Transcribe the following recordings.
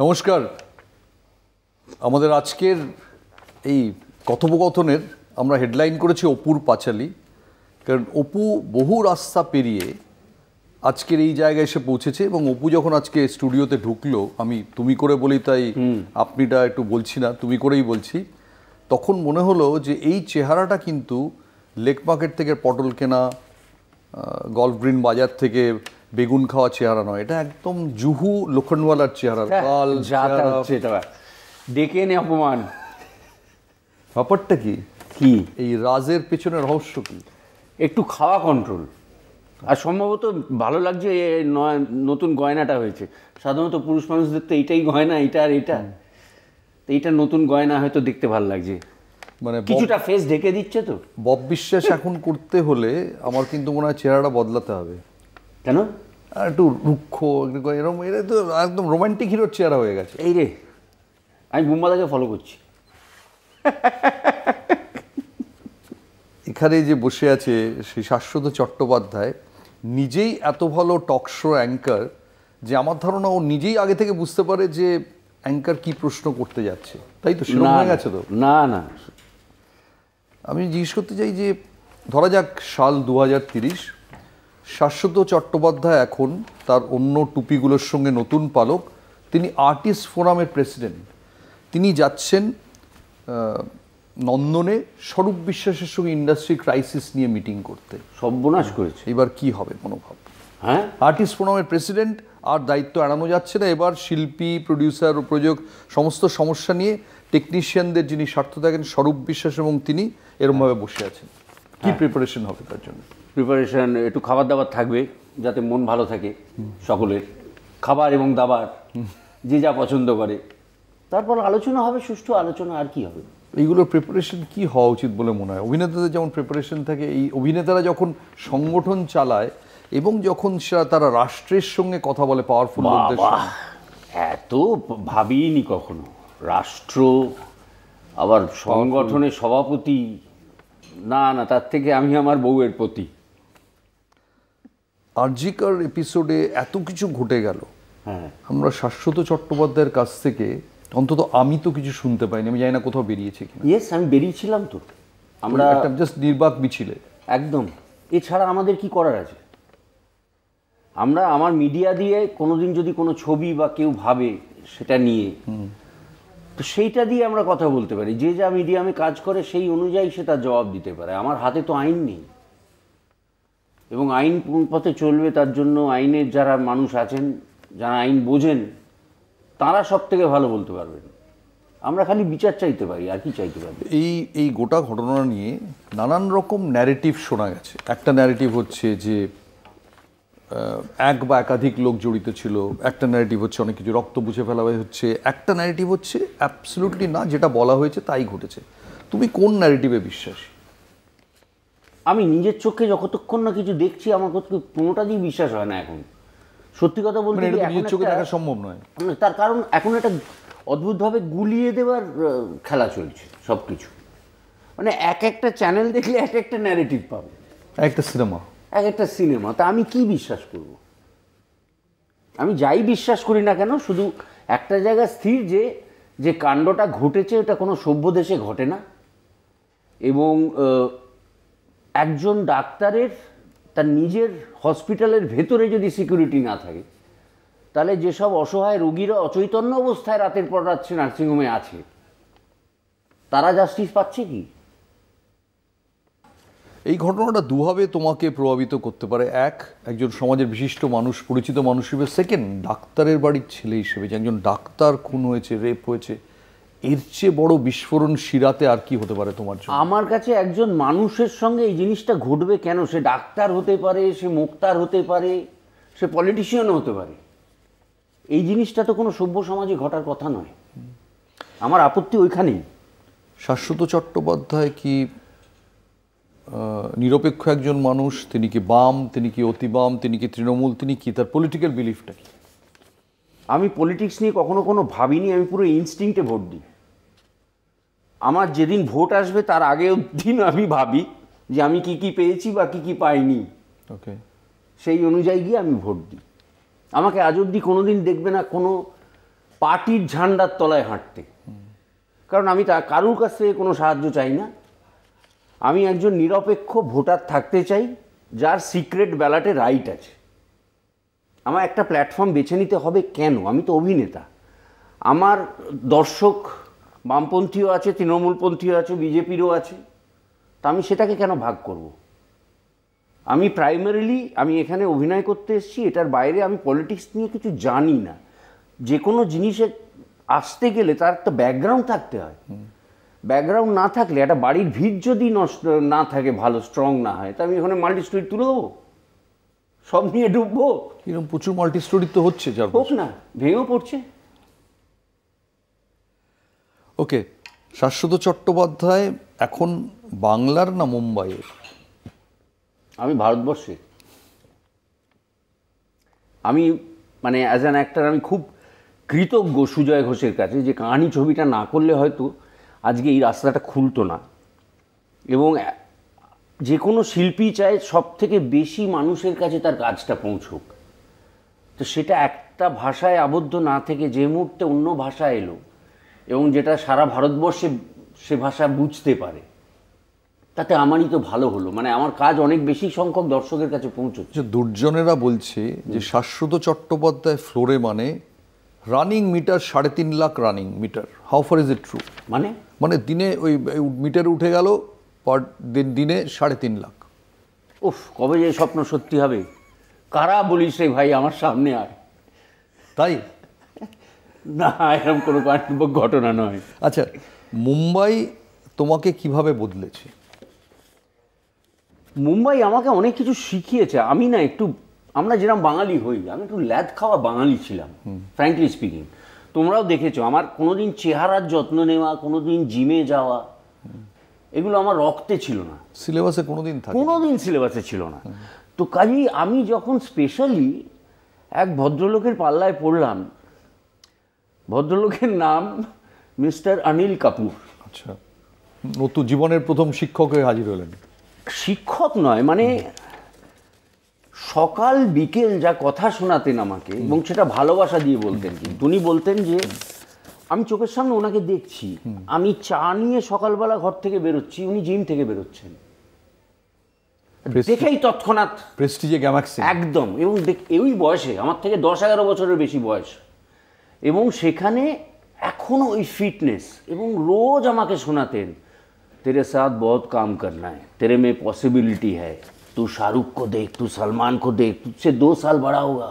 নমস্কার। আমাদের আজকের এই কথোপকথনের আমরা হেডলাইন করেছি অপুর পাঁচালি কারণ অপু বহু রাস্তা পেরিয়ে আজকের এই জায়গায় এসে পৌঁছেছে এবং অপু যখন আজকে স্টুডিওতে ঢুকলো আমি তুমি করে বলি তাই আপনিটা একটু বলছি না তুমি করেই বলছি। তখন মনে হলো যে এই চেহারাটা কিন্তু লেক মার্কেট থেকে পটল কেনা গল্ফ গ্রিন বাজার থেকে বেগুন খাওয়া চেহারা নয় এটা একদম জুহু লোখনওয়ালার চেহারা কাল যা তা হচ্ছে এটা ডেকে নে অপমান। ব্যাপারটা কি? কি? এই রাজের পেছনে রহস্য কি? একটু খাওয়া কন্ট্রোল আর সম্ভবত ভালো লাগছে নতুন গয়নাটা হয়েছে। সাধারণত পুরুষ মানুষদের তো এইটাই গয়না এইটা আর এইটা। তো এইটা নতুন গয়না হয়তো দেখতে ভালো লাগছে। মানে কিছুটা ফেস ঢেকে দিচ্ছে তো। বব বিশ্বাস এখন করতে হলে আমার কিন্তু মনে হয় চেহারাটা বদলাতে হবে। কেন? আর একটু রুক্ষ এরকম এটা তো একদম রোমান্টিক হিরোর চেহারা হয়ে গেছে। এই রে আমি বুম্বাদাকে ফলো করছি। এখানে যে বসে আছে সেই শাশ্বত চট্টোপাধ্যায় নিজেই এত ভালো টক শো অ্যাঙ্কার যে আমার ধারণা ও নিজেই আগে থেকে বুঝতে পারে যে অ্যাঙ্কার কি প্রশ্ন করতে যাচ্ছে। তাই তো সেরকম হয়ে গেছে তো? না না। আমি জিজ্ঞেস করতে চাই যে ধরা যাক সাল দু হাজার তিরিশ শাশ্বত চট্টোপাধ্যায় এখন তার অন্য টুপিগুলোর সঙ্গে নতুন পালক। তিনি আর্টিস্ট ফোরামের প্রেসিডেন্ট। তিনি যাচ্ছেন নন্দনে স্বরূপ বিশ্বাসের সঙ্গে ইন্ডাস্ট্রি ক্রাইসিস নিয়ে মিটিং করতে। সর্বনাশ করেছে। এবার কি হবে মনোভাব? হ্যাঁ? আর্টিস্ট ফোরামের প্রেসিডেন্ট আর দায়িত্ব এড়ানো যাচ্ছে না। এবার শিল্পী প্রডিউসার ও প্রযোজক সমস্ত সমস্যা নিয়ে টেকনিশিয়ানদের যিনি স্বার্থ থাকেন স্বরূপ বিশ্বাস এবং তিনি এরমভাবে বসে আছেন। কি প্রিপারেশন হবে তার জন্য? প্রিপারেশন একটু খাবার দাবার থাকবে যাতে মন ভালো থাকে সকলের। খাবার এবং দাবার যে যা পছন্দ করে। তারপর আলোচনা হবে সুষ্ঠু আলোচনা আর কি হবে? এইগুলোর প্রিপারেশন কি হওয়া উচিত বলে মনে হয়? অভিনেতাদের যেমন প্রিপারেশন থাকে এই অভিনেতারা যখন সংগঠন চালায় এবং যখন তারা রাষ্ট্রের সঙ্গে কথা বলে পাওয়ারফুল এত ভাবিনি কখনো। রাষ্ট্র আবার সংগঠনের সভাপতি না না তার থেকে আমি আমার বউয়ের প্রতি। আরজিকার এপিসোডে এত কিছু ঘটে গেল। আমরা শাশ্বত চট্টোপাধ্যায়ের কাছ থেকে অন্তত আমি তো কিছু শুনতে পাইনি আমি জানি না কোথাও বেরিয়েছে কিনা। ইয়েস আমি বেরিয়েছিলাম তো। আমরা একটা জাস্ট নির্বাক মিছিলে। একদম। এছাড়া আমাদের কি করার আছে? আমরা আমার মিডিয়া দিয়ে কোনোদিন যদি কোনো ছবি বা কেউ ভাবে সেটা নিয়ে তো সেইটা দিয়ে আমরা কথা বলতে পারি। যে যা মিডিয়ামে কাজ করে সেই অনুযায়ী সে তার জবাব দিতে পারে। আমার হাতে তো আইন নেই। এবং আইন কোন পথে চলবে, তার জন্য আইনের যারা মানুষ আছেন, যারা আইন বোঝেন, তারা সব থেকে ভালো বলতে পারবেন। আমরা খালি বিচার চাইতে পারি, আর কি চাইতে পারি? এই এই গোটা ঘটনা নিয়ে নানান রকম ন্যারেটিভ শোনা গেছে। একটা ন্যারেটিভ হচ্ছে যে এক বা একাধিক লোক জড়িত ছিল, একটা ন্যারেটিভ হচ্ছে অনেক কিছু রক্ত বুঝে ফেলা হচ্ছে, একটা ন্যারেটিভ হচ্ছে অ্যাবসলিউটলি না, যেটা বলা হয়েছে তাই ঘটেছে। তুমি কোন ন্যারেটিভে বিশ্বাসী? আমি নিজের চোখে যতক্ষণ না কিছু দেখছি আমার কত- কোনোটা দিয়ে বিশ্বাস হয় না এখন। সত্যি কথা বলতে মানে নিজের চোখে দেখা সম্ভব নয়। তার কারণ এখন একটা অদ্ভুতভাবে গুলিয়ে দেওয়ার খেলা চলছে সব কিছু মানে এক একটা চ্যানেল দেখলে এক একটা ন্যারেটিভ পাবে। একটা সিনেমা এক একটা সিনেমা তা আমি কি বিশ্বাস করব? আমি যাই বিশ্বাস করি না কেন শুধু একটা জায়গা স্থির যে যে কাণ্ডটা ঘটেছে ওটা কোনো সভ্য দেশে ঘটে না। এবং একজন ডাক্তারের, তার নিজের হসপিটালের ভেতরে যদি সিকিউরিটি না থাকে, তাহলে যেসব অসহায় রোগীরা অচৈতন্য অবস্থায় রাতের পর রাত সে নার্সিংহোমে আছে, তারা জাস্টিস পাচ্ছে কি? এই ঘটনাটা দুভাবে তোমাকে প্রভাবিত করতে পারে। এক, একজন সমাজের বিশিষ্ট মানুষ, পরিচিত মানুষ হিসেবে। সেকেন্ড ডাক্তারের বাড়ির ছেলে হিসেবে, যে একজন ডাক্তার খুন হয়েছে রেপ হয়েছে এর চেয়ে বড় বিস্ফোরণ শিরাতে আর কি হতে পারে তোমার জন্য? আমার কাছে একজন মানুষের সঙ্গে এই জিনিসটা ঘটবে কেন? সে ডাক্তার হতে পারে সে মুক্তার হতে পারে সে পলিটিশিয়ানও হতে পারে। এই জিনিসটা তো কোনো সভ্য সমাজে ঘটার কথা নয়। আমার আপত্তি ওইখানেই। শাশ্বত চট্টোপাধ্যায় কি নিরপেক্ষ একজন মানুষ? তিনি কি বাম? তিনি কি অতি বাম তিনি কি তৃণমূল? তিনি কি? তার পলিটিক্যাল বিলিফটা কি? আমি পলিটিক্স নিয়ে কখনো কোনো ভাবিনি আমি পুরো ইনস্টিংক্টে ভোট দিই। আমার যেদিন ভোট আসবে তার আগেও দিন আমি ভাবি যে আমি কি কি পেয়েছি বা কি কি পাইনি। ওকে সেই অনুযায়ী গিয়ে আমি ভোট দিই। আমাকে আজ অব্দি কোনো দিন দেখবে না কোনো পার্টির ঝান্ডার তলায় হাঁটতে। কারণ আমি তা কারুর কাছ থেকে কোনো সাহায্য চাই না। আমি একজন নিরপেক্ষ ভোটার থাকতে চাই যার সিক্রেট ব্যালটে রাইট আছে। আমার একটা প্ল্যাটফর্ম বেছে নিতে হবে কেন? আমি তো অভিনেতা। আমার দর্শক বামপন্থীও আছে, তৃণমূলপন্থীও আছে, বিজেপিরও আছে। তা আমি সেটাকে কেন ভাগ করব? আমি প্রাইমারিলি আমি এখানে অভিনয় করতে এসেছি, এটার বাইরে আমি পলিটিক্স নিয়ে কিছু জানি না। যে কোনো জিনিসে আসতে গেলে তার একটা ব্যাকগ্রাউন্ড থাকতে হয়। ব্যাকগ্রাউন্ড না থাকলে একটা বাড়ির ভিত যদি নষ্ট না থাকে, ভালো স্ট্রং না হয়, তা আমি ওখানে মাল্টি স্টোরি তুলে দেবো? সব নিয়ে ডুববো। এরকম প্রচুর মাল্টি স্টোরি তো হচ্ছে যার হোক না ভেঙেও পড়ছে। ওকে শাশ্বত চট্টোপাধ্যায় এখন বাংলার না মুম্বাইয়ের? আমি ভারতবর্ষে। আমি মানে অ্যাজ অ্যান অ্যাক্টার আমি খুব কৃতজ্ঞ সুজয় ঘোষের কাছে যে কাহানি ছবিটা না করলে হয়তো আজকে এই রাস্তাটা খুলতো না। এবং যে কোনো শিল্পী চায় সব থেকে বেশি মানুষের কাছে তার কাজটা পৌঁছুক। তো সেটা একটা ভাষায় আবদ্ধ না থেকে যে মুহূর্তে অন্য ভাষা এলো এবং যেটা সারা ভারতবর্ষে সে ভাষা বুঝতে পারে তাতে আমারই তো ভালো হলো। মানে আমার কাজ অনেক বেশি সংখ্যক দর্শকের কাছে পৌঁছচ্ছে। যে দুর্জনেরা বলছে যে শাশ্বত চট্টোপাধ্যায় ফ্লোরে মানে রানিং মিটার সাড়ে তিন lakh running metre. How far is it true মানে? মানে দিনে ওই মিটার উঠে গেল পার দিনে সাড়ে তিন লাখ। উফ কবে যে স্বপ্ন সত্যি হবে? কারা বলিস রে ভাই আমার সামনে আর? তাই? না এরকম কোনো ঘটনা নয়। আচ্ছা মুম্বাই তোমাকে কীভাবে বদলেছে? মুম্বাই আমাকে অনেক কিছু শিখিয়েছে। আমি না একটু আমরা যেরকম বাঙালি হই আমি একটু ল্যাদ খাওয়া বাঙালি ছিলাম ফ্র্যাঙ্কলি স্পিকিং তোমরাও দেখেছ আমার কোনোদিন চেহারার যত্ন নেওয়া কোনোদিন জিমে যাওয়া এগুলো আমার রক্তে ছিল না। সিলেবাসে কোনোদিন কোনোদিন সিলেবাসে ছিল না। তো কাজেই আমি যখন স্পেশালি এক ভদ্রলোকের পাল্লায় পড়লাম ভদ্রলোকের নাম মিস্টার অনিল কাপুর আচ্ছা। নতুন জীবনের প্রথম শিক্ষক হয়ে হাজির হলেন। শিক্ষক নয় মানে সকাল বিকেল যা কথা শোনাতেন আমাকে এবং সেটা ভালোবাসা দিয়ে বলতেন কিন্তু। উনি বলতেন যে আমি চোখের সামনে ওনাকে দেখছি আমি চা নিয়ে সকালবেলা ঘর থেকে বেরোচ্ছি উনি জিম থেকে বেরোচ্ছেন দেখেই তৎক্ষণাৎ প্রেস্টিজে গ্যামাক্সি একদম এবং দেখ- এই বয়সে আমার থেকে দশ এগারো বছরের বেশি বয়স এবং সেখানে এখনো ওই ফিটনেস এবং রোজ আমাকে শোনাতেন तेरे साथ बहुत काम करना है तेरे में पॉसिबिलिटी है तू शाहरुख को देख तू सलमान को देख तुझसे दो साल बड़ा होगा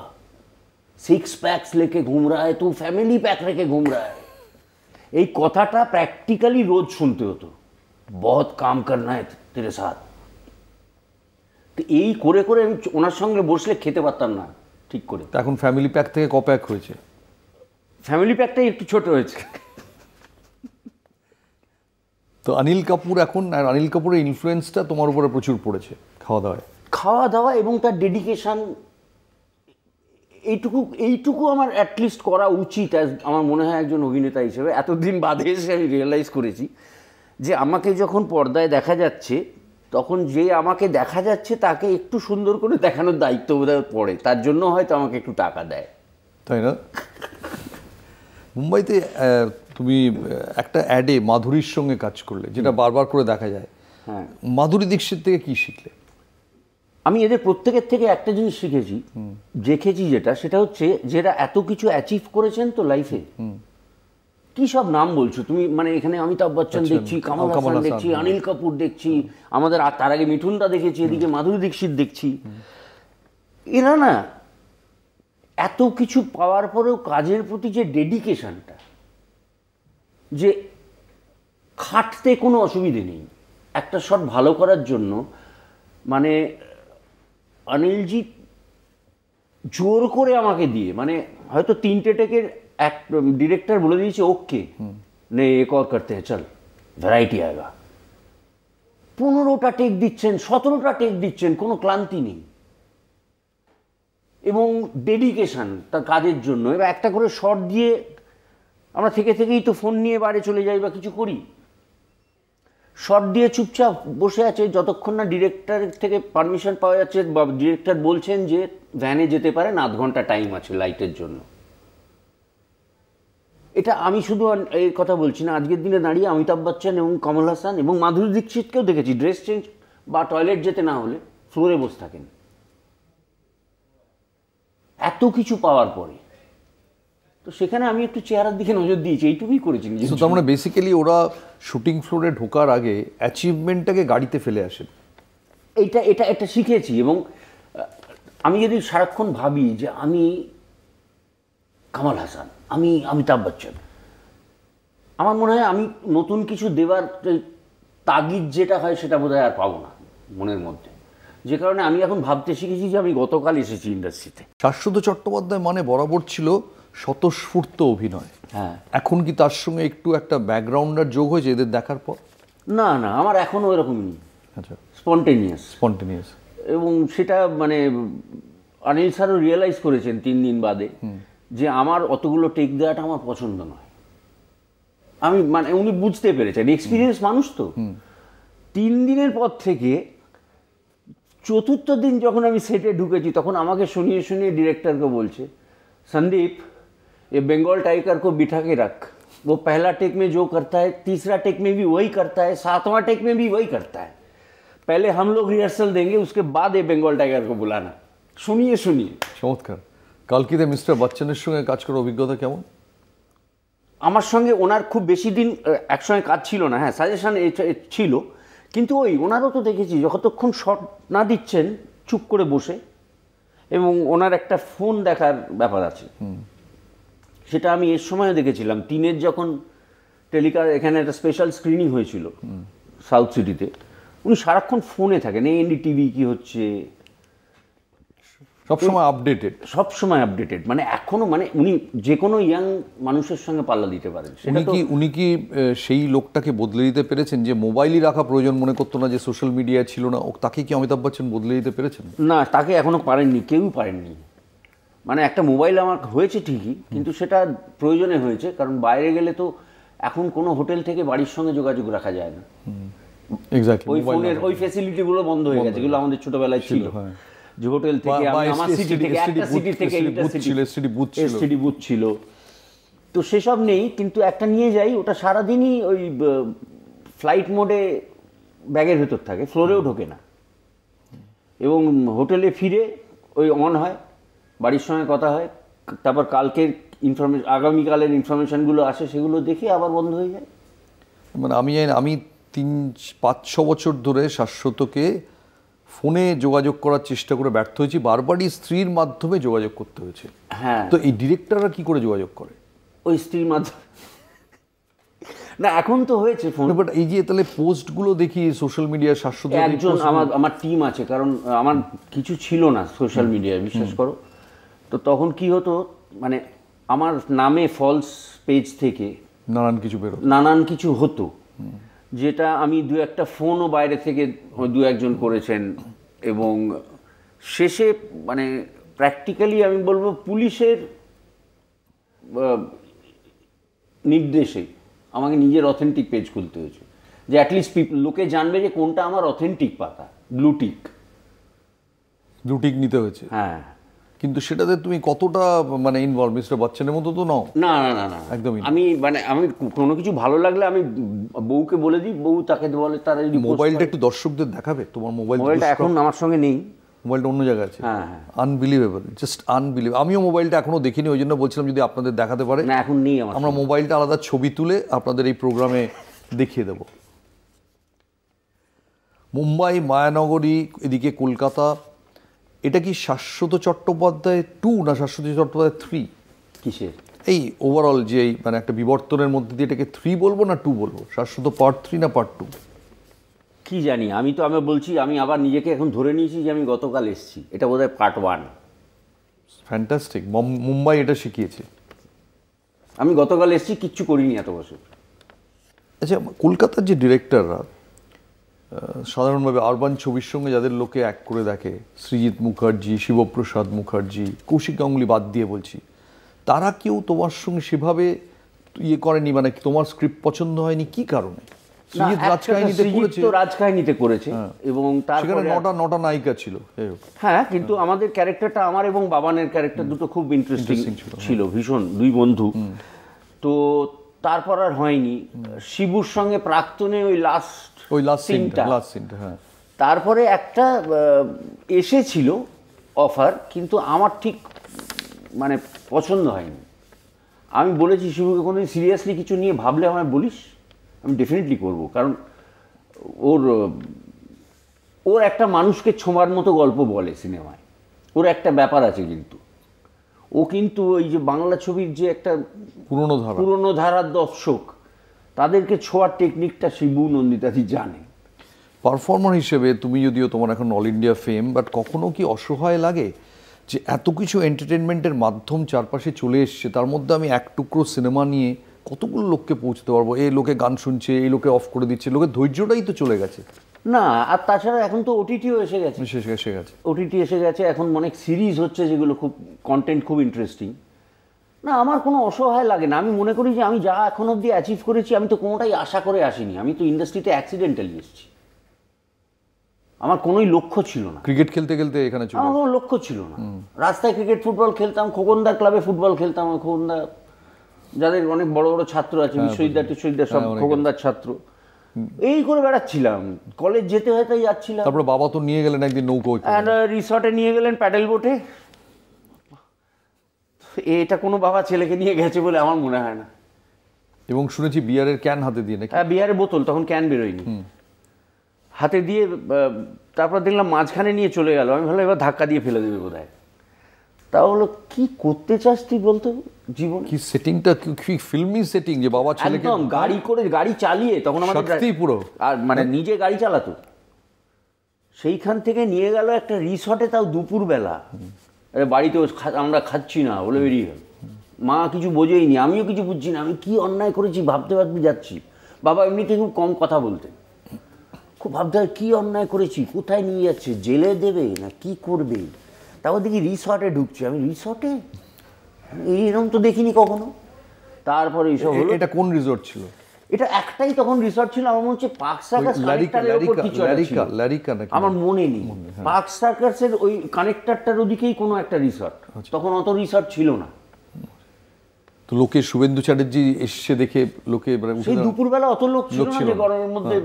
সিক্স প্যাকস लेके घूम रहा है तू फैमिली पैक लेके घूम रहा है এই কথাটা প্র্যাকটিক্যালি রোজ শুনতে হতো। বহত কাম করনা তেরে সাথ। তো এই করে করে আমি ওনার সঙ্গে বসলে খেতে পারতাম না ঠিক করে। এখন ফ্যামিলি প্যাক থেকে ক প্যাক হয়েছে ফ্যামিলি প্যাকটাই একটু ছোট হয়েছে। তো অনিল কাপুর এখন আর অনিল কাপুরের ইনফ্লুয়েন্সটা তোমার উপরে প্রচুর পড়েছে খাওয়া দাওয়ায়। খাওয়া দাওয়া এবং তার ডেডিকেশান এইটুকু এইটুকু আমার অ্যাটলিস্ট করা উচিত আমার মনে হয় একজন অভিনেতা হিসেবে। এতদিন বাদে এসে আমি রিয়েলাইজ করেছি যে আমাকে যখন পর্দায় দেখা যাচ্ছে তখন যে আমাকে দেখা যাচ্ছে তাকে একটু সুন্দর করে দেখানোর দায়িত্ব বোধহয় পড়ে। তার জন্য হয়তো আমাকে একটু টাকা দেয়। তাই না? মুম্বাইতে তুমি একটা অ্যাডে মাধুরীর সঙ্গে কাজ করলে যেটা বারবার করে দেখা যায়। হ্যাঁ। মাধুরী দীক্ষিত থেকে কি শিখলে? আমি এদের প্রত্যেকের থেকে একটা জিনিস শিখেছি দেখেছি যেটা সেটা হচ্ছে যেটা এত কিছু অ্যাচিভ করেছেন তো লাইফে কি সব নাম বলছো? তুমি মানে এখানে অমিতাভ বচ্চন দেখছি কামাল হাসান হাসান, দেখছি অনিল কাপুর দেখছি আমাদের তার আগে মিঠুনদা দেখেছি এদিকে মাধুরী দীক্ষিত দেখছি। এরা না এত কিছু পাওয়ার পরেও কাজের প্রতি যে ডেডিকেশনটা যে খাটতে কোনো অসুবিধে নেই। একটা শট ভালো করার জন্য মানে অনিলজি জোর করে আমাকে দিয়ে মানে হয়তো তিনটে টেকের এক ডিরেক্টর বলে দিয়েছে ওকে নে এক করতে চল ভ্যারাইটি আয়গা। পনেরোটা টেক দিচ্ছেন সতেরোটা টেক দিচ্ছেন কোনো ক্লান্তি নেই। এবং ডেডিকেশান তার কাজের জন্য এবার একটা করে শর্ট দিয়ে আমরা থেকে থেকেই তো ফোন নিয়ে বাইরে চলে যাই বা কিছু করি। শট দিয়ে চুপচাপ বসে আছে, যতক্ষণ না ডিরেক্টর থেকে পারমিশন পাওয়া যাচ্ছে বা ডিরেক্টর বলছেন যে ভ্যানে যেতে পারেন, আধ ঘণ্টা টাইম আছে লাইটের জন্য। এটা আমি শুধু এই কথা বলছি না, আজকের দিনে দাঁড়িয়ে অমিতাভ বচ্চন এবং কমল হাসান এবং মাধুরী দীক্ষিতকেও দেখেছি ড্রেস চেঞ্জ বা টয়লেট যেতে না হলে ফ্লোরে বসে থাকেন। এত কিছু পাওয়ার পরে তো সেখানে আমি একটু চেহারার দিকে নজর দিয়েছি এইটুকুই করেছি তার মানে বেসিক্যালি ওরা শুটিং ফ্লোরে ঢোকার আগে অ্যাচিভমেন্টটাকে গাড়িতে ফেলে আসেন এইটা এটা এটা শিখেছি এবং আমি যদি সারাক্ষণ ভাবি যে আমি কামাল হাসান আমি অমিতাভ বচ্চন আমার মনে হয় আমি নতুন কিছু দেওয়ার তাগিদ যেটা হয় সেটা বোধহয় আর পাবো না মনের মধ্যে। যে কারণে আমি এখন ভাবতে শিখেছি যে আমি গতকাল এসেছি ইন্ডাস্ট্রিতে শাশ্বত চট্টোপাধ্যায় মানে বরাবর ছিল স্বতঃস্ফূর্ত অভিনয়। হ্যাঁ। এখন কি তার সঙ্গে একটু একটা ব্যাকগ্রাউন্ডার যোগ হয়েছে এদের দেখার পর? না না আমার এখনও এরকমই নেই। আচ্ছা। স্পন্টেনিয়াস। স্পন্টেনিয়াস। এবং সেটা মানে অনিল স্যারও রিয়েলাইজ করেছেন তিন দিন বাদে যে আমার অতগুলো টেক দেওয়াটা আমার পছন্দ নয়। আমি মানে উনি বুঝতে পেরেছেন এক্সপিরিয়েন্স মানুষ তো। তিন দিনের পর থেকে চতুর্থ দিন যখন আমি সেটে ঢুকেছি তখন আমাকে শুনিয়ে শুনিয়ে ডিরেক্টরকে বলছে সন্দীপ ये बंगाल टाइगर को बिठा के रख वो पहला टेक में जो करता है तीसरा टेक में भी वही करता है सातवां टेक में भी वही करता है पहले हम लोग रिहर्सल देंगे उसके बाद ये बंगाल टाइगर को बुलाना सुनिए सुनिए চমৎকার কালকিতে মিস্টার বচ্চনের সঙ্গে কাজ করার অভিজ্ঞতা কেমন আমার সঙ্গে ওনার খুব বেশি দিন আহ, একসঙ্গে কাজ ছিল না হ্যাঁ সাজেশন ছিল কিন্তু ওই ওনারও তো দেখেছি যতক্ষণ শট না দিচ্ছেন চুপ করে বসে এবং ওনার একটা ফোন দেখার ব্যাপার আছে সেটা আমি এর সময় দেখেছিলাম। তিনের যখন টেলিকার এখানে একটা স্পেশাল স্ক্রিনিং হয়েছিল সাউথ সিটিতে উনি সারাক্ষণ ফোনে থাকেন এই এনডিটিভি কি হচ্ছে? সবসময় আপডেটেড সবসময় আপডেটেড মানে এখনও মানে উনি যে কোনো ইয়াং মানুষের সঙ্গে পাল্লা দিতে পারেন। উনি কি উনি কি সেই লোকটাকে বদলে দিতে পেরেছেন যে মোবাইলই রাখা প্রয়োজন মনে করতো না যে সোশ্যাল মিডিয়া ছিল না? তাকে কি অমিতাভ বচ্চন বদলে দিতে পেরেছেন? না তাকে এখনও পারেননি কেউই পারেননি। মানে একটা মোবাইল আমার হয়েছে ঠিকই কিন্তু সেটা প্রয়োজনে হয়েছে কারণ বাইরে গেলে তো এখন কোনো হোটেল থেকে বাড়ির সঙ্গে যোগাযোগ রাখা যায় না। ওই ফোনের ওই ফ্যাসিলিটিগুলো বন্ধ হয়ে গেছে যেগুলো আমাদের ছোটবেলায় ছিল হ্যাঁ। যে হোটেল থেকে আমার সিটি থেকে একটা সিটি থেকে ছিল। এসটিডি বুথ ছিল। তো সেসব নেই কিন্তু একটা নিয়ে যাই ওটা সারাদিনই ওই ফ্লাইট মোডে ব্যাগের ভেতর থাকে ফ্লোরেও ঢোকে না। এবং হোটেলে ফিরে ওই অন হয় বাড়ির সঙ্গে কথা হয় তারপর কালকের ইনফরমেশন আগামীকালের ইনফরমেশনগুলো আসে সেগুলো দেখে আবার বন্ধ হয়ে যায়। মানে আমি জানি আমি তিন পাঁচ ছ বছর ধরে শাশ্বতকে ফোনে যোগাযোগ করার চেষ্টা করে ব্যর্থ হয়েছি বারবারই স্ত্রীর মাধ্যমে যোগাযোগ করতে হয়েছে। হ্যাঁ। তো এই ডিরেক্টররা কি করে যোগাযোগ করে? ওই স্ত্রীর মাধ্যমে। না এখন তো হয়েছে ফোন। বাট এই যে তাহলে পোস্টগুলো দেখি সোশ্যাল মিডিয়ায় শাশ্বত একজন আমার আমার টিম আছে কারণ আমার কিছু ছিল না সোশ্যাল মিডিয়ায় বিশ্বাস করো। তো তখন কি হতো? মানে আমার নামে ফলস পেজ থেকে নানান কিছু বেরো নানান কিছু হতো যেটা আমি দু একটা ফোনও বাইরে থেকে দু একজন করেছেন এবং শেষে মানে প্র্যাকটিক্যালি আমি বলব পুলিশের নির্দেশে আমাকে নিজের অথেন্টিক পেজ খুলতে হয়েছে। যে অ্যাটলিস্ট পিপল লোকে জানবে যে কোনটা আমার অথেন্টিক পাতা ব্লুটিক দুটিক নিতে হয়েছে। হ্যাঁ। কিন্তু সেটাতে তুমি কতটা মানে ইনভলভ মিস্টার বচ্চনের মতো তো নাও? না না না না একদমই আমি মানে আমি কোনো কিছু ভালো লাগলে আমি বউকে বলে দিই বউ তাকে বলে তারা যদি মোবাইলটা একটু দর্শকদের দেখাবে? তোমার মোবাইল মোবাইলটা এখন আমার সঙ্গে নেই। মোবাইলটা অন্য জায়গায় আছে। হ্যাঁ হ্যাঁ। আনবিলিভেবল জাস্ট আনবিলিভ আমিও মোবাইলটা এখনও দেখিনি ওই জন্য বলছিলাম যদি আপনাদের দেখাতে পারে। না এখন নেই আমার আমরা মোবাইলটা আলাদা ছবি তুলে আপনাদের এই প্রোগ্রামে দেখিয়ে দেব। মুম্বাই মায়ানগরী এদিকে কলকাতা এটা কি শাশ্বত চট্টোপাধ্যায় টু না শাশ্বত চট্টোপাধ্যায় থ্রি কিসের? এই ওভারঅল যে মানে একটা বিবর্তনের মধ্যে দিয়ে এটাকে থ্রি বলব না টু বলব? শাশ্বত পার্ট থ্রি না পার্ট টু কি জানি আমি তো আমি বলছি আমি আবার নিজেকে এখন ধরে নিয়েছি যে আমি গতকাল এসেছি। এটা বোধহয় পার্ট ওয়ান ফ্যান্টাস্টিক মুম্বাই এটা শিখিয়েছে। আমি গতকাল এসেছি কিচ্ছু করিনি এত বছর। আচ্ছা কলকাতার যে ডিরেক্টররা সাধারণভাবে আরবান ছবির সঙ্গে যাদের লোকে এক করে দেখে সৃজিৎ মুখার্জি শিবপ্রসাদ মুখার্জি কৌশিক গাঙ্গুলি বাদ দিয়ে বলছি তারা কেউ তোমার সঙ্গে সেভাবে ইয়ে করেনি মানে তোমার স্ক্রিপ্ট পছন্দ হয়নি কি কারণে? রাজকাহিনীতে করেছে। করেছে এবং তারপরে নটা নটা নায়িকা ছিল হ্যাঁ কিন্তু আমাদের ক্যারেক্টারটা আমার এবং বাবানের ক্যারেক্টার দুটো খুব ইন্টারেস্টিং ছিল, ছিল ভীষণ দুই বন্ধু। তো তারপর আর হয়নি। শিবুর সঙ্গে প্রাক্তনে ওই লাস্ট ওই লাস্ট সিনটা লাস্ট সিনটা হ্যাঁ। তারপরে একটা এসেছিল অফার কিন্তু আমার ঠিক মানে পছন্দ হয়নি। আমি বলেছি শিবুকে কোনো সিরিয়াসলি কিছু নিয়ে ভাবলে আমায় বলিস? আমি ডেফিনেটলি করব। কারণ ওর ওর একটা মানুষকে ছোঁয়ার মতো গল্প বলে সিনেমায়। ওর একটা ব্যাপার আছে কিন্তু। ও কিন্তু ওই যে বাংলা ছবির যে একটা পুরনো ধারা। পুরনো ধারার দর্শক তাদেরকে ছোঁয়ার টেকনিকটা শিবু নন্দিতাদি জানে পারফর্মার হিসেবে তুমি যদিও তোমার এখন অল ইন্ডিয়া ফেম বাট কখনো কি অসহায় লাগে যে এত কিছু এন্টারটেনমেন্টের মাধ্যম চারপাশে চলে এসছে তার মধ্যে আমি এক টুকরো সিনেমা নিয়ে কতগুলো লোককে পৌঁছতে পারব? এই লোকে গান শুনছে এই লোকে অফ করে দিচ্ছে লোকের ধৈর্যটাই তো চলে গেছে। না আর তাছাড়া এখন তো ওটিটিও এসে গেছে। এসে গেছে ওটিটি এসে গেছে এখন অনেক সিরিজ হচ্ছে যেগুলো খুব কন্টেন্ট খুব ইন্টারেস্টিং না আমার কোনো অসহায় লাগে না। আমি মনে করি যে আমি যা এখন অবধি অ্যাচিভ করেছি আমি তো কোনোটাই আশা করে আসিনি। আমি তো ইন্ডাস্ট্রিতে অ্যাক্সিডেন্টালি এসেছি। আমার কোনোই লক্ষ্য ছিল না। ক্রিকেট খেলতে খেলতে এখানে আমার কোনো লক্ষ্য ছিল না। রাস্তায় ক্রিকেট ফুটবল খেলতাম খোকনদার ক্লাবে ফুটবল খেলতাম খোকনদা যাদের অনেক বড় বড় ছাত্র আছে বিশ্ববিদ্যালয় টিশ্ববিদ্যালয় সব হ্যাঁ। খোকনদার ছাত্র। এই করে বেড়াচ্ছিলাম। কলেজ যেতে হয় তাই যাচ্ছিলাম। তারপরে বাবা তো নিয়ে গেলেন একদিন নৌকো রিসর্টে নিয়ে গেলেন প্যাডেল বোটে এটা কোনো বাবা ছেলেকে নিয়ে গেছে বলে আমার মনে হয় না। এবং শুনেছি বিয়ারের ক্যান হাতে দিয়ে নাকি? হ্যাঁ বিহারের বোতল তখন ক্যান বেরোয়নি। হাতে দিয়ে তারপর দেখলাম মাঝখানে নিয়ে চলে গেল। আমি ভাবলাম এবার ধাক্কা দিয়ে ফেলে দেবে বোধহয়। তা হলো কি করতে চাস তুই বলতো জীবন? কি সেটিংটা কি ফিল্মি সেটিং যে বাবা ছেলেকে একদম গাড়ি করে গাড়ি চালিয়ে তখন আমাদের সত্যিই পুরো। আর মানে নিজে গাড়ি চালাতো। সেইখান থেকে নিয়ে গেল একটা রিসর্টে তাও দুপুরবেলা। বাড়িতে আমরা খাচ্ছি না বলে বেরিয়ে গেল। মা কিছু বোঝেইনি আমিও কিছু বুঝছি না আমি কি অন্যায় করেছি ভাবতে ভাবতে যাচ্ছি। বাবা এমনিতে খুব কম কথা বলতেন। খুব ভাবতে হয় কী অন্যায় করেছি কোথায় নিয়ে যাচ্ছে জেলে দেবে না কি করবে? তারপর দেখি রিসর্টে ঢুকছি। আমি রিসর্টে এইরকম তো দেখিনি কখনো। তারপরে এইসব হলো। এটা কোন রিসর্ট ছিল? এটা একটাই তখন রিসর্ট ছিল। আমার মনে হচ্ছে পার্ক সার্কাস আমার মনে নেই। পার্ক সার্কাসের ওই কানেক্টারটার ওদিকেই কোনো একটা রিসর্ট আচ্ছা। তখন অত রিসর্ট ছিল না। তো লোকে শুভেন্দু চ্যাটার্জি এসছে দেখে লোকে মানে উঠে দুপুরবেলা অত লোক ছিল না যে গরমের মধ্যে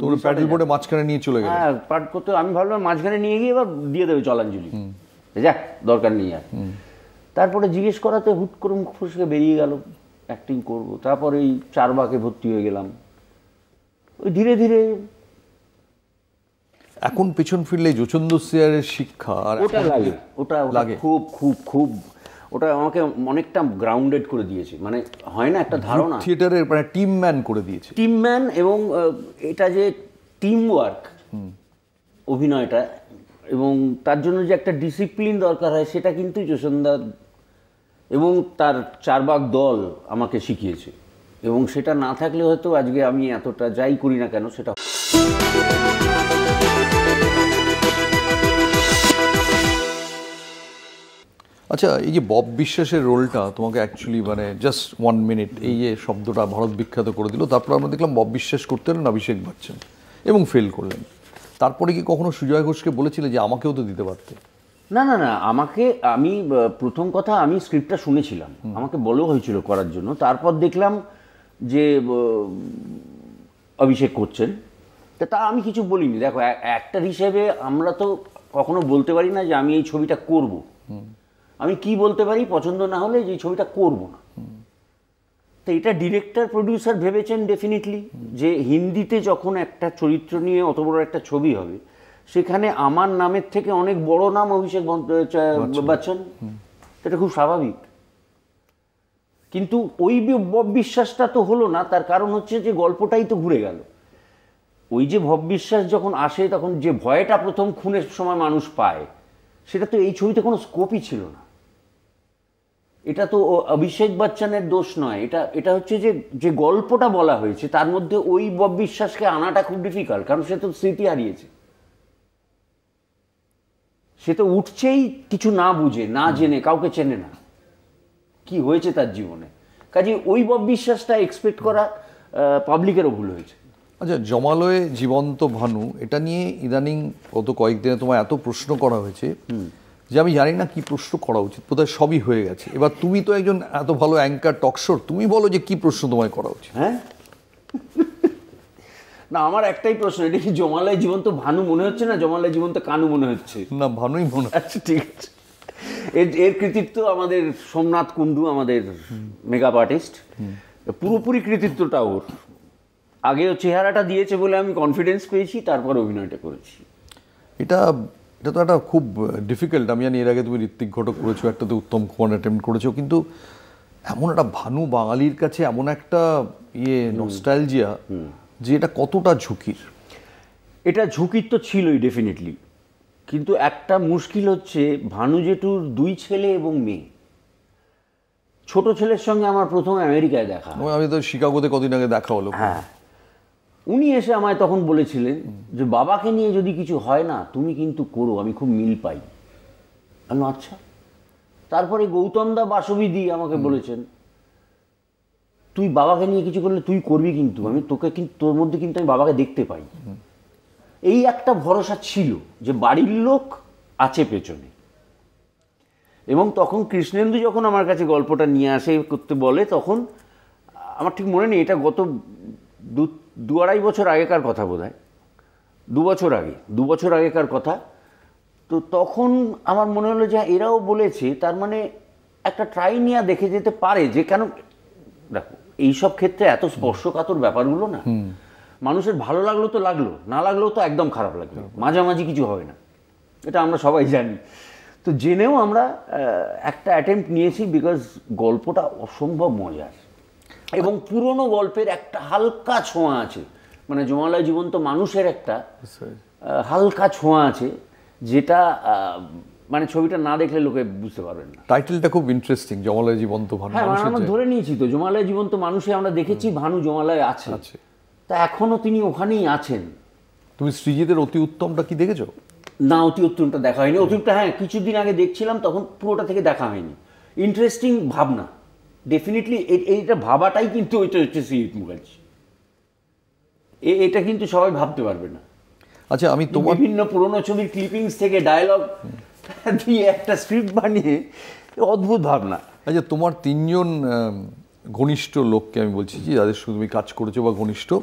তো প্যাডেল বোর্ডে মাঝখানে নিয়ে চলে গেল হ্যাঁ পাঠ করতে আমি ভাবলাম মাঝখানে নিয়ে গিয়ে এবার দিয়ে দেবে জলাঞ্জলি যা দরকার নেই আর। তারপরে জিজ্ঞেস করাতে হুট করে মুখ ফুসকে বেরিয়ে গেল। অ্যাক্টিং করব। তারপরে এই চারবাকে ভর্তি হয়ে গেলাম। ওই ধীরে ধীরে এখন পেছন ফিরলে যোচন্দ্র সিয়ারের শিক্ষা আর ওটা লাগে। ওটা ওটা লাগে। খুব খুব খুব ওটা আমাকে অনেকটা গ্রাউন্ডেড করে দিয়েছে। মানে হয় না একটা ধারণা? থিয়েটারের মানে টিম ম্যান করে দিয়েছে। টিম ম্যান এবং এটা যে টিম ওয়ার্ক অভিনয়টা এবং তার জন্য যে একটা ডিসিপ্লিন দরকার হয় সেটা কিন্তু যশোন্দা এবং তার চারবাগ দল আমাকে শিখিয়েছে। এবং সেটা না থাকলে হয়তো আজকে আমি এতটা যাই করি না কেন সেটা আচ্ছা এই যে বব বিশ্বাসের রোলটা তোমাকে অ্যাকচুয়ালি মানে জাস্ট ওয়ান মিনিট এই যে শব্দটা ভারত বিখ্যাত করে দিল তারপর আমরা দেখলাম বব বিশ্বাস করতে হলেন অভিষেক বচ্চন এবং ফেল করলেন। তারপরে কি কখনো সুজয় ঘোষকে বলেছিলে যে আমাকেও তো দিতে পারতে? না না না আমাকে আমি প্রথম কথা আমি স্ক্রিপ্টটা শুনেছিলাম। আমাকে বলেও হয়েছিল করার জন্য। তারপর দেখলাম যে অভিষেক করছেন। তা তা আমি কিছু বলিনি। দেখো অ্যাক্টার হিসেবে আমরা তো কখনো বলতে পারি না যে আমি এই ছবিটা করব। আমি কি বলতে পারি? পছন্দ না হলে যে এই ছবিটা করব না। তো এটা ডিরেক্টর প্রডিউসার ভেবেছেন ডেফিনেটলি যে হিন্দিতে যখন একটা চরিত্র নিয়ে অত বড় একটা ছবি হবে সেখানে আমার নামের থেকে অনেক বড় নাম অভিষেক বচ্চন। এটা খুব স্বাভাবিক। কিন্তু ওই বিশ্বাসটা তো হলো না তার কারণ হচ্ছে যে গল্পটাই তো ঘুরে গেল। ওই যে ভব বিশ্বাস যখন আসে তখন যে ভয়টা প্রথম খুনের সময় মানুষ পায় সেটা তো এই ছবিতে কোনো স্কোপই ছিল না। এটা তো অভিষেক বচ্চনের দোষ নয়। এটা এটা হচ্ছে যে যে গল্পটা বলা হয়েছে তার মধ্যে ওই বব বিশ্বাসকে আনাটা খুব ডিফিকাল্ট কারণ সে তো স্মৃতি হারিয়েছে। সে তো উঠছেই কিছু না বুঝে না জেনে কাউকে চেনে না। কি হয়েছে তার জীবনে? কাজে ওই বব বিশ্বাসটা এক্সপেক্ট করা পাবলিকেরও ভুল হয়েছে। আচ্ছা জমালয়ে জীবন্ত ভানু এটা নিয়ে ইদানিং গত কয়েকদিনে তোমায় এত প্রশ্ন করা হয়েছে। যে আমি জানি না কি প্রশ্ন করা উচিত বোধহয় সবই হয়ে গেছে। এবার তুমি তো একজন এত ভালো অ্যাঙ্কার টকশোর তুমি বলো যে কি প্রশ্ন তোমায় করা উচিত। হ্যাঁ? না আমার একটাই প্রশ্ন এটা কি জমালয় জীবন্ত ভানু মনে হচ্ছে না জমালয় জীবন্ত কানু মনে হচ্ছে? না ভানুই মনে হচ্ছে। আচ্ছা ঠিক আছে। এর এর কৃতিত্ব আমাদের সোমনাথ কুণ্ডু আমাদের মেকআপ আর্টিস্ট পুরোপুরি কৃতিত্বটা ওর। আগে চেহারাটা দিয়েছে বলে আমি কনফিডেন্স পেয়েছি তারপর অভিনয়টা করেছি। এটা এটা তো একটা খুব ডিফিকাল্ট আমি জানি এর আগে তুমি ঋত্বিক ঘটক করেছ একটা তো উত্তম কুমার অ্যাটেম্প করেছ কিন্তু এমন একটা ভানু বাঙালির কাছে এমন একটা ইয়ে নস্টাইলজিয়া যে এটা কতটা ঝুঁকির। এটা ঝুঁকির তো ছিলই ডেফিনেটলি কিন্তু একটা মুশকিল হচ্ছে ভানু জেঠুর দুই ছেলে এবং মেয়ে। ছোট ছেলের সঙ্গে আমার প্রথম আমেরিকায় দেখা আমি তো শিকাগোতে কদিন আগে দেখা হলো। হ্যাঁ। উনি এসে আমায় তখন বলেছিলেন যে বাবাকে নিয়ে যদি কিছু হয় না তুমি কিন্তু করো আমি খুব মিল পাই। আমি আচ্ছা। তারপরে গৌতম দা বাসবিদি আমাকে বলেছেন তুই বাবাকে নিয়ে কিছু করলে তুই করবি কিন্তু আমি তোকে কিন্তু তোর মধ্যে কিন্তু আমি বাবাকে দেখতে পাই। এই একটা ভরসা ছিল যে বাড়ির লোক আছে পেছনে। এবং তখন কৃষ্ণেন্দু যখন আমার কাছে গল্পটা নিয়ে আসে করতে বলে তখন আমার ঠিক মনে নেই এটা গত দু দু আড়াই বছর আগেকার কথা বোধ হয় দু বছর আগে দু বছর আগেকার কথা। তো তখন আমার মনে হলো যে এরাও বলেছে তার মানে একটা ট্রাই নিয়ে দেখে যেতে পারে যে কেন দেখো এইসব ক্ষেত্রে এত স্পর্শকাতর ব্যাপারগুলো না। মানুষের ভালো লাগল তো লাগল না লাগলেও তো একদম খারাপ লাগল মাঝামাঝি কিছু হবে না। এটা আমরা সবাই জানি। তো জেনেও আমরা একটা অ্যাটেম্প নিয়েছি বিকজ গল্পটা অসম্ভব মজার। এবং পুরনো গল্পের একটা হালকা ছোঁয়া আছে। মানে জমালয় জীবন্ত মানুষের একটা হালকা ছোঁয়া আছে যেটা মানে ছবিটা না দেখলে লোকে বুঝতে পারবেন না। টাইটেলটা খুব ইন্টারেস্টিং জমালয় জীবন্ত ভানু হ্যাঁ আমরা ধরে নিয়েছি তো জমালয় জীবন্ত মানুষে আমরা দেখেছি ভানু জমালয় আছে। তা এখনও তিনি ওখানেই আছেন। তুমি সৃজিতের অতি উত্তমটা কি দেখেছ? না অতি উত্তমটা দেখা হয়নি। অতিটা হ্যাঁ কিছুদিন আগে দেখছিলাম তখন পুরোটা থেকে দেখা হয়নি। ইন্টারেস্টিং ভাবনা। ডেফিনেটলি এইটা ভাবাটাই কিন্তু ওইটা হচ্ছে সিরিত মুখার্জি। এটা কিন্তু সবাই ভাবতে পারবে না। আচ্ছা আমি তোমার বিভিন্ন পুরনো ছবির ক্লিপিংস থেকে ডায়লগ দিয়ে একটা স্ক্রিপ্ট বানিয়ে অদ্ভুত ভাবনা। আচ্ছা তোমার তিনজন ঘনিষ্ঠ লোককে আমি বলছি যে যাদের সঙ্গে তুমি কাজ করেছ বা ঘনিষ্ঠ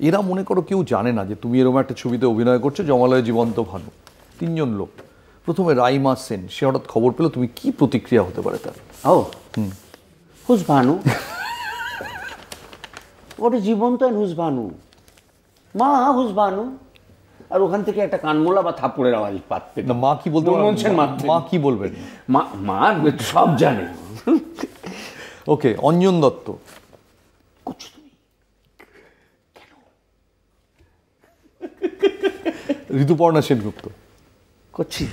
এরা মনে করো কেউ জানে না যে তুমি এরকম একটা ছবিতে অভিনয় করছ জমালয় জীবন্ত ভানু। তিনজন লোক। প্রথমে রাইমা সেন সে হঠাৎ খবর পেল তুমি কি প্রতিক্রিয়া হতে পারে তার? ও হুস ভানু ওটা জীবন্ত হুস ভানু মা হুস ভানু আর ওখান থেকে একটা কানমোলা বা থাপ্পড়ের আওয়াজ পাত না মা কি বলতে মারতেন। মা কি বলবেন মা মা সব জানে। ওকে অঞ্জন দত্ত। করছ তুমি? ঋতুপর্ণা সেনগুপ্ত। করছি।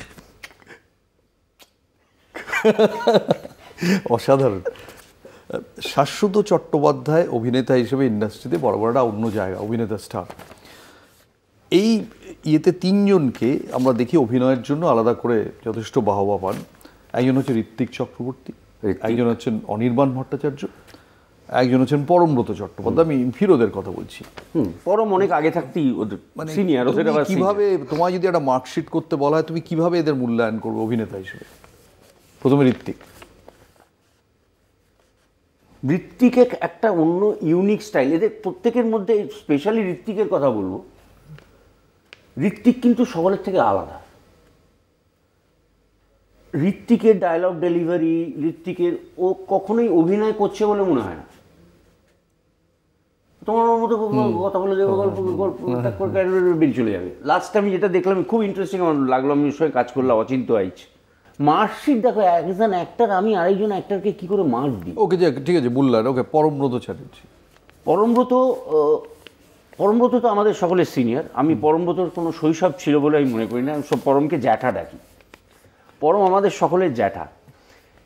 অসাধারণ। শাশ্বত চট্টোপাধ্যায় অভিনেতা হিসেবে ইন্ডাস্ট্রিতে বড় বড় একটা অন্য জায়গা অভিনেতা স্টার এই ইয়েতে তিনজনকে আমরা দেখি অভিনয়ের জন্য আলাদা করে যথেষ্ট বাহবা পান। একজন হচ্ছে ঋত্বিক চক্রবর্তী একজন হচ্ছেন অনির্বাণ ভট্টাচার্য একজন হচ্ছেন পরমব্রত চট্টোপাধ্যায়। আমি ফিরোদের কথা বলছি। হুম পরম অনেক আগে থাকতেই ওদের মানে সিনিয়র কীভাবে তোমায় যদি একটা মার্কশিট করতে বলা হয় তুমি কীভাবে এদের মূল্যায়ন করবে অভিনেতা হিসেবে? প্রথমে ঋত্বিক। ঋত্বিকের একটা অন্য ইউনিক স্টাইল এদের প্রত্যেকের মধ্যে স্পেশালি ঋত্বিকের কথা বলব ঋত্বিক কিন্তু সকলের থেকে আলাদা। ঋত্বিকের ডায়লগ ডেলিভারি ঋত্বিকের ও কখনোই অভিনয় করছে বলে মনে হয় না। তোমার মতো কথা বলে যাবে গল্প গল্প করে বেরিয়ে চলে যাবে। লাস্ট আমি যেটা দেখলাম খুব ইন্টারেস্টিং আমার লাগল আমি সঙ্গে কাজ করলাম অচিন্ত আইচ। মার্কশিট দেখো একজন অ্যাক্টার আমি আরেকজন অ্যাক্টারকে কি করে মার্ক দিই ওকে যে ঠিক আছে মূল্যায়ন ওকে পরমব্রত চ্যাটার্জি। পরমব্রত পরমব্রত তো আমাদের সকলের সিনিয়র আমি পরমব্রতর কোনো শৈশব ছিল বলে আমি মনে করি না আমি সব পরমকে জ্যাঠা ডাকি। পরম আমাদের সকলের জ্যাঠা।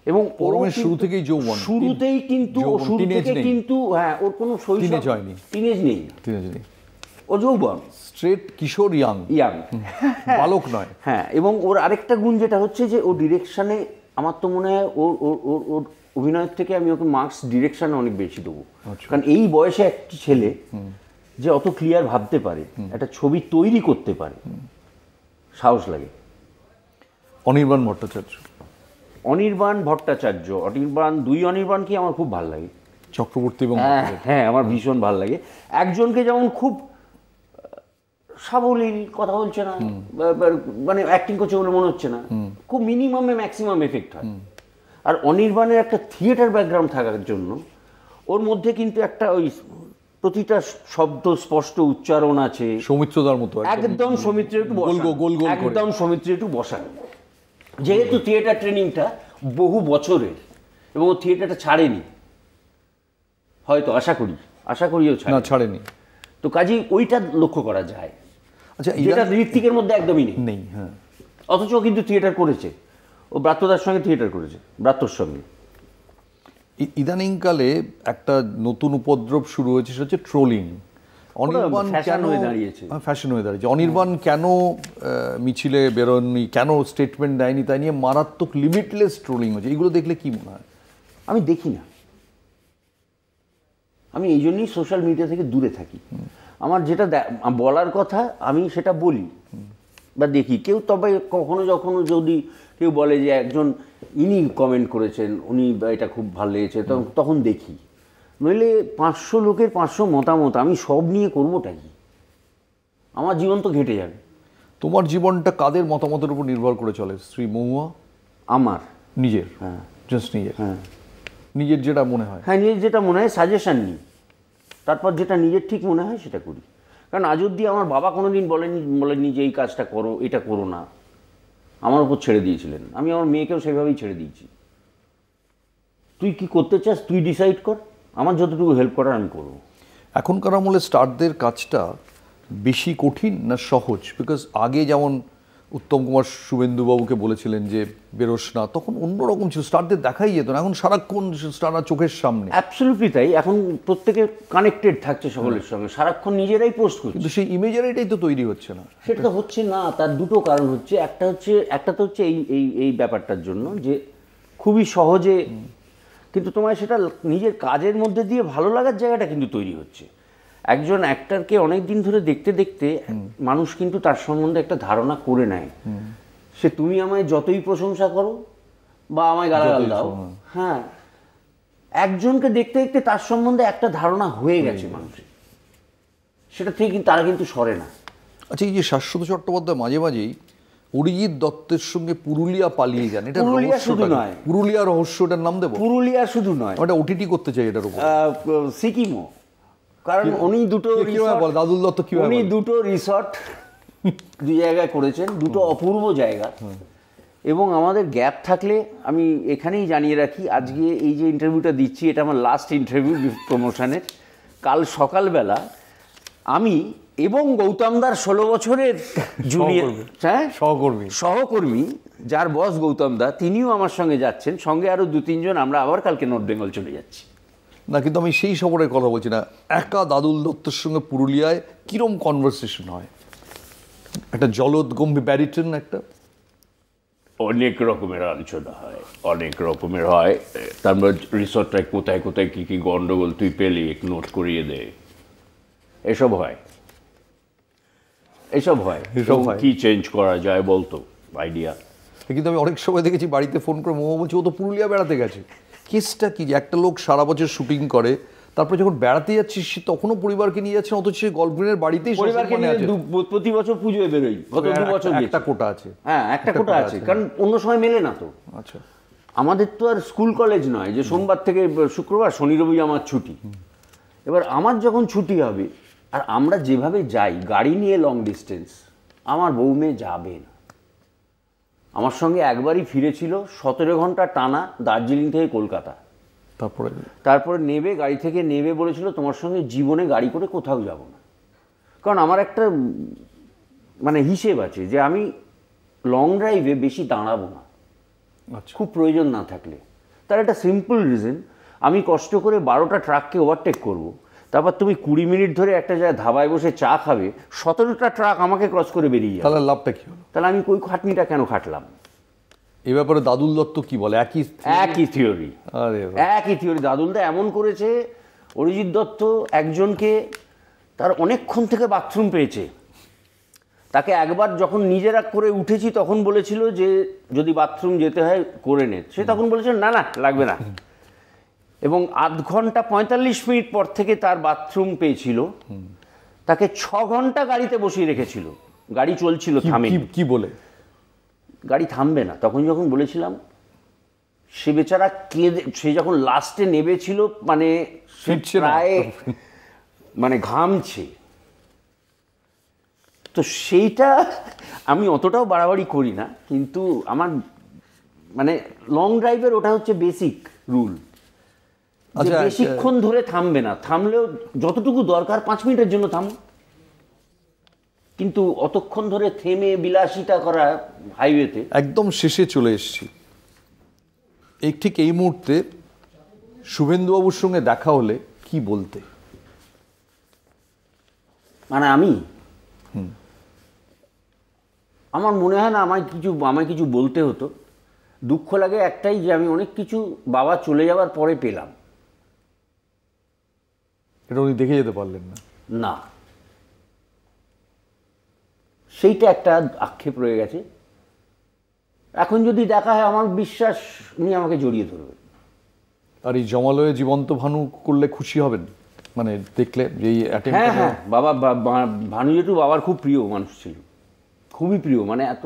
এবং পরমের শুরু থেকেই যৌবন। শুরুতেই কিন্তু শুরু থেকে কিন্তু হ্যাঁ ওর কোনো শৈশব হয়নি। টিনেজ নেই। ঠিক আছে ও যৌবন। স্ট্রেট কিশোর ইয়াং ইয়াং বালক নয়। হ্যাঁ এবং ওর আরেকটা গুণ যেটা হচ্ছে যে ও ডিরেকশনে আমার তো মনে হয় ওর ওর ওর ওর অভিনয়ের থেকে আমি ওকে মার্কস ডিরেকশনে অনেক বেশি দেবো। কারণ এই বয়সে একটি ছেলে যে অত ক্লিয়ার ভাবতে পারে একটা ছবি তৈরি করতে পারে সাহস লাগে। অনির্বাণ ভট্টাচার্য। অনির্বাণ ভট্টাচার্য অনির্বাণ দুই অনির্বাণকে আমার খুব ভালো লাগে। চক্রবর্তী এবং হ্যাঁ হ্যাঁ আমার ভীষণ ভালো লাগে। একজনকে যেমন খুব সাবলীল কথা বলছে না মানে অ্যাক্টিং করছে বলে মনে হচ্ছে না। খুব মিনিমামে ম্যাক্সিমাম এফেক্ট হয়। আর অনির্বাণের একটা থিয়েটার ব্যাকগ্রাউন্ড থাকার জন্য ওর মধ্যে কিন্তু একটা ওই প্রতিটা শব্দ স্পষ্ট উচ্চারণ আছে। সৌমিত্রদার মতো একদম সৌমিত্র একটু। একদম সৌমিত্র একটু বসা যেহেতু থিয়েটার ট্রেনিংটা বহু বছরের এবং ও থিয়েটারটা ছাড়েনি হয়তো আশা করি আশা করিও ছাড়েনি। তো কাজেই ওইটা লক্ষ্য করা যায়। আচ্ছা যেটা ঋত্বিকের মধ্যে একদমই নেই। নেই হ্যাঁ। অথচ কিন্তু থিয়েটার করেছে। ও ব্রাত্যদার সঙ্গে থিয়েটার করেছে ব্রাত্যর সঙ্গে। ইদানিংকালে একটা নতুন উপদ্রব শুরু হয়েছে সেটা হচ্ছে ট্রোলিং অনির্বাণ কেন হয়ে দাঁড়িয়েছে। ফ্যাশন হয়ে দাঁড়িয়েছে। অনির্বাণ কেন মিছিলে বেরোননি কেন স্টেটমেন্ট দেয়নি তাই নিয়ে মারাত্মক লিমিটলেস ট্রোলিং হচ্ছে এগুলো দেখলে কি মনে হয়? আমি দেখি না। আমি এই জন্যই সোশ্যাল মিডিয়া থেকে দূরে থাকি। আমার যেটা বলার কথা আমি সেটা বলি বা দেখি। কেউ তবে কখনো যখনো যদি কেউ বলে যে একজন ইনি কমেন্ট করেছেন উনি এটা খুব ভালো লেগেছে তখন তখন দেখি। নইলে পাঁচশো লোকের পাঁচশো মতামত আমি সব নিয়ে করবোটা কি? আমার জীবন তো ঘেটে যাবে। তোমার জীবনটা কাদের মতামতের উপর নির্ভর করে চলে? শ্রী মহুয়া? আমার। নিজের? হ্যাঁ। জাস্ট নিজের? হ্যাঁ। নিজের যেটা মনে হয়। হ্যাঁ নিজের যেটা মনে হয় সাজেশান নিই। তারপর যেটা নিজের ঠিক মনে হয় সেটা করি। কারণ আজ অব্দি আমার বাবা কোনো দিন বলেনি বলেনি যে এই কাজটা করো, এটা করো না। আমার উপর ছেড়ে দিয়েছিলেন। আমি আমার মেয়েকেও সেভাবেই ছেড়ে দিয়েছি। তুই কি করতে চাস? তুই ডিসাইড কর। আমার যতটুকু হেল্প করার আমি করব। এখনকার আমলে স্টারদের কাজটা বেশি কঠিন না সহজ? বিকজ আগে যেমন উত্তম কুমার শুভেন্দুবাবুকে বলেছিলেন যে বেরোস না। তখন অন্যরকম ছিল স্টারদের দেখাই যেত না। এখন সারাক্ষণ স্টাররা চোখের সামনে। অ্যাবসলিউটলি তাই। এখন প্রত্যেকে কানেক্টেড থাকছে সকলের সঙ্গে। সারাক্ষণ নিজেরাই পোস্ট করছে। কিন্তু সেই ইমেজারিটাই তো তৈরি হচ্ছে না। সেটা তো হচ্ছে না তার দুটো কারণ হচ্ছে। একটা হচ্ছে একটা তো হচ্ছে এই এই এই ব্যাপারটার জন্য যে খুবই সহজে কিন্তু তোমার সেটা নিজের কাজের মধ্যে দিয়ে ভালো লাগার জায়গাটা কিন্তু তৈরি হচ্ছে। একজন অ্যাক্টরকে অনেক দিন ধরে দেখতে দেখতে মানুষ কিন্তু তার সম্বন্ধে একটা ধারণা করে নেয়। সে তুমি আমায় যতই প্রশংসা করো বা আমায় গালাগাল দাও হ্যাঁ একজনকে দেখতে দেখতে তার সম্বন্ধে একটা ধারণা হয়ে গেছে মানুষের। সেটা থেকে কিন্তু তারা কিন্তু সরে না। আচ্ছা এই যে শাশ্বত চট্টোপাধ্যায় মাঝে মাঝেই অরিজিৎ দত্তের সঙ্গে পুরুলিয়া পালিয়ে যান এটা পুরুলিয়া শুধু নয়। পুরুলিয়া রহস্যটার নাম দেবো? পুরুলিয়া শুধু নয়। ওটা ওটিটি করতে চাই এটার উপর। সিকিমও। কারণ উনি দুটো কি- দাদুল দত্ত কীভাবে উনি দুটো রিসর্ট দুই জায়গায় করেছেন দুটো অপূর্ব জায়গা। এবং আমাদের গ্যাপ থাকলে আমি এখানেই জানিয়ে রাখি আজকে এই যে ইন্টারভিউটা দিচ্ছি এটা আমার লাস্ট ইন্টারভিউ প্রমোশনের কাল সকালবেলা আমি এবং গৌতম গৌতমদার ষোলো বছরের জুনিয়র হ্যাঁ? সহকর্মী। সহকর্মী যার বস গৌতম দা তিনিও আমার সঙ্গে যাচ্ছেন। সঙ্গে আরও দু তিনজন আমরা আবার কালকে নর্থ বেঙ্গল চলে যাচ্ছি। না কিন্তু আমি সেই সফরের কথা বলছি না। একা দাদুল দত্তের সঙ্গে পুরুলিয়ায় কিরম কনভারসেশন হয়? একটা জলদ গম্ভীর ব্যারিটন একটা? অনেক রকমের আলোচনা হয় অনেক রকমের হয়। তারপর রিসর্টটায় কোথায় কোথায় কী কী গন্ডগোল তুই পেলি এক নোট করিয়ে দে। এসব হয়। এসব হয়। এসব হয়। কি চেঞ্জ করা যায় বলতো? আইডিয়া কিন্তু আমি অনেক সময় দেখেছি বাড়িতে ফোন করে মোমো বলছি ও তো পুরুলিয়া বেড়াতে গেছে। কেসটা কি যে একটা লোক সারা বছর শুটিং করে তারপরে যখন বেড়াতে যাচ্ছিস সে তখনও পরিবারকে নিয়ে যাচ্ছে অথচ সে গল্পের বাড়িতেই পরিবারকে নিয়ে প্রতি বছর পুজোয় বেরোই গত দু বছর একটা কোটা আছে। হ্যাঁ একটা কোটা আছে আছে, কারণ অন্য সময় মেলে না তো। আচ্ছা। আমাদের তো আর স্কুল কলেজ নয় যে সোমবার থেকে শুক্রবার শনি রবি আমার ছুটি। এবার আমার যখন ছুটি হবে আর আমরা যেভাবে যাই গাড়ি নিয়ে লং ডিস্টেন্স আমার বউ মেয়ে যাবে না। আমার সঙ্গে একবারই ফিরেছিল সতেরো ঘণ্টা টানা দার্জিলিং থেকে কলকাতা। তারপরে? তারপরে নেবে গাড়ি থেকে নেবে বলেছিল তোমার সঙ্গে জীবনে গাড়ি করে কোথাও যাব না। কারণ আমার একটা মানে হিসেব আছে যে আমি লং ড্রাইভে বেশি দাঁড়াবো না। আচ্ছা। খুব প্রয়োজন না থাকলে। তার একটা সিম্পল রিজন আমি কষ্ট করে বারোটা ট্রাককে ওভারটেক করব। তারপর তুমি কুড়ি মিনিট ধরে একটা জায়গায় ধাবায় বসে চা খাবে সতেরোটা ট্রাক আমাকে ক্রস করে বেরিয়ে যাবে। তাহলে লাভটা কি হলো? তাহলে আমি ওই খাটনিটা কেন খাটলাম? এ ব্যাপারে দাদুল দত্ত কি বলে? একই একই থিওরি আরে একই থিওরি দাদুলদা এমন করেছে অরিজিৎ দত্ত একজনকে তার অনেকক্ষণ থেকে বাথরুম পেয়েছে। তাকে একবার যখন নিজেরা করে উঠেছি তখন বলেছিল যে যদি বাথরুম যেতে হয় করে নে। সে তখন বলেছিল না না লাগবে না। এবং আধ ঘণ্টা পঁয়তাল্লিশ মিনিট পর থেকে তার বাথরুম পেয়েছিল। তাকে ছ ঘণ্টা গাড়িতে বসিয়ে রেখেছিল। গাড়ি চলছিল থামে কি- বলে? গাড়ি থামবে না। তখন যখন বলেছিলাম সে বেচারা কেঁদে সে যখন লাস্টে নেবেছিল মানে প্রায় মানে ঘামছে। তো সেইটা আমি অতটাও বাড়াবাড়ি করি না কিন্তু আমার মানে লং ড্রাইভের ওটা হচ্ছে বেসিক রুল বেশিক্ষণ ধরে থামবে না। থামলেও যতটুকু দরকার পাঁচ মিনিটের জন্য থাম। কিন্তু অতক্ষণ ধরে থেমে বিলাসিতা করা হাইওয়েতে একদম শেষে চলে এসেছি। এই ঠিক এই মুহূর্তে শুভেন্দুবাবুর সঙ্গে দেখা হলে কি বলতে? মানে আমি? আমার মনে হয় না আমায় কিছু আমায় কিছু বলতে হতো। দুঃখ লাগে একটাই যে আমি অনেক কিছু বাবা চলে যাওয়ার পরে পেলাম। এটা উনি দেখে যেতে পারলেন না। না। সেইটা একটা আক্ষেপ রয়ে গেছে। এখন যদি দেখা হয় আমার বিশ্বাস উনি আমাকে জড়িয়ে ধরবেন। আর এই জমালয়ে জীবন্ত ভানু করলে খুশি হবেন? মানে দেখলে যে হ্যাঁ হ্যাঁ। বাবা ভানু জেঠু বাবার খুব প্রিয় মানুষ ছিল খুবই প্রিয় মানে এত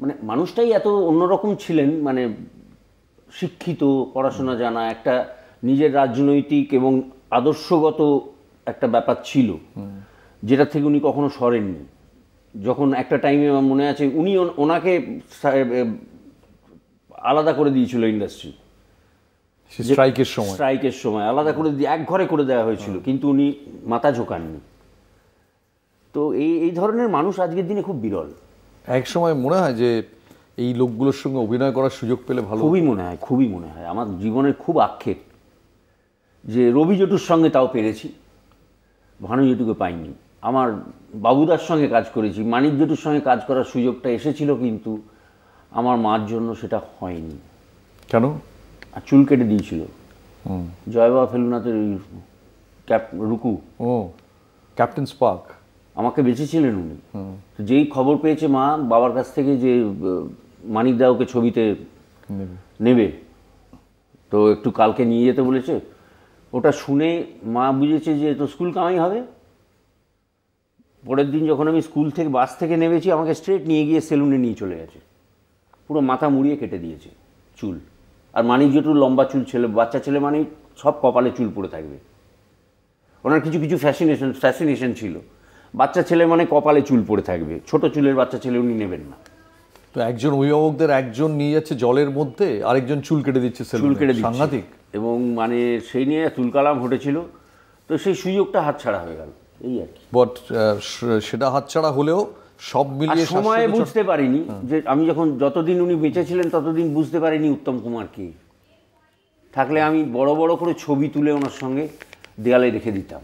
মানে মানুষটাই এত অন্যরকম ছিলেন মানে শিক্ষিত পড়াশোনা জানা একটা নিজের রাজনৈতিক এবং আদর্শগত একটা ব্যাপার ছিল যেটা থেকে উনি কখনো সরেননি। যখন একটা টাইমে আমার মনে আছে উনি ওনাকে আলাদা করে দিয়েছিল ইন্ডাস্ট্রি স্ট্রাইকের সময়। স্ট্রাইকের সময় আলাদা করে দিয়ে এক ঘরে করে দেওয়া হয়েছিল কিন্তু উনি মাথা ঝোঁকাননি। তো এই এই ধরনের মানুষ আজকের দিনে খুব বিরল। এক সময় মনে হয় যে এই লোকগুলোর সঙ্গে অভিনয় করার সুযোগ পেলে ভালো খুবই মনে হয় খুবই মনে হয়। আমার জীবনের খুব আক্ষেপ। যে রবি জটুর সঙ্গে তাও পেরেছি ভানু জটুকে পাইনি। আমার বাবুদার সঙ্গে কাজ করেছি মানিক জটুর সঙ্গে কাজ করার সুযোগটা এসেছিল কিন্তু আমার মার জন্য সেটা হয়নি। কেন? আর চুল কেটে দিয়েছিল। জয়বাবা ফেলুনাথের ওই ক্যাপ রুকু। ও ক্যাপ্টেন স্পার্ক। আমাকে বেঁচেছিলেন উনি। তো যেই খবর পেয়েছে মা বাবার কাছ থেকে যে মানিক দা ওকে ছবিতে নেবে তো একটু কালকে নিয়ে যেতে বলেছে। ওটা শুনে মা বুঝেছে যে তো স্কুল কামাই হবে। পরের দিন যখন আমি স্কুল থেকে, বাস থেকে নেমেছি, আমাকে স্ট্রেট নিয়ে গিয়ে সেলুনে নিয়ে চলে গেছে। পুরো মাথা মুড়িয়ে কেটে দিয়েছে চুল। আর মানিক জেঠুর লম্বা চুল ছেলে, বাচ্চা ছেলে মানে সব কপালে চুল পড়ে থাকবে। ওনার কিছু কিছু ফ্যাসিনেশন ফ্যাসিনেশন ছিল। বাচ্চা ছেলে মানে কপালে চুল পড়ে থাকবে। ছোট চুলের বাচ্চা ছেলে উনি নেবেন না। তো একজন অভিভাবকদের একজন নিয়ে যাচ্ছে জলের মধ্যে আরেকজন চুল কেটে দিচ্ছে চুল কেটে সাংঘাতিক। এবং মানে সেই নিয়ে তুলকালাম ঘটেছিল। তো সেই সুযোগটা হাতছাড়া হয়ে গেল। এই আর কি। বাট সেটা হাতছাড়া হলেও সব মিলিয়ে সময়ে বুঝতে পারিনি যে আমি যখন যতদিন উনি বেঁচে ছিলেন ততদিন বুঝতে পারিনি উত্তম কুমার কি। থাকলে আমি বড় বড় করে ছবি তুলে ওনার সঙ্গে দেয়ালে রেখে দিতাম।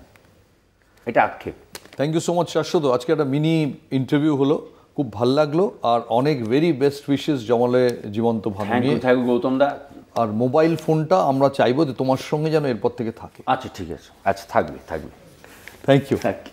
এটা আক্ষেপ। Thank you so much Saswata. আজকে একটা মিনি ইন্টারভিউ হলো। খুব ভালো লাগল আর অনেক ভেরি বেস্ট উইশেস জমলে জীবন্ত ভানু থ্যাংক নিয়ে। থ্যাংক গৌতম দা। আর মোবাইল ফোনটা আমরা চাইব যে তোমার সঙ্গে যেন এরপর থেকে থাকে। আচ্ছা ঠিক আছে। আচ্ছা থাকবে থাকবে। Thank you thank you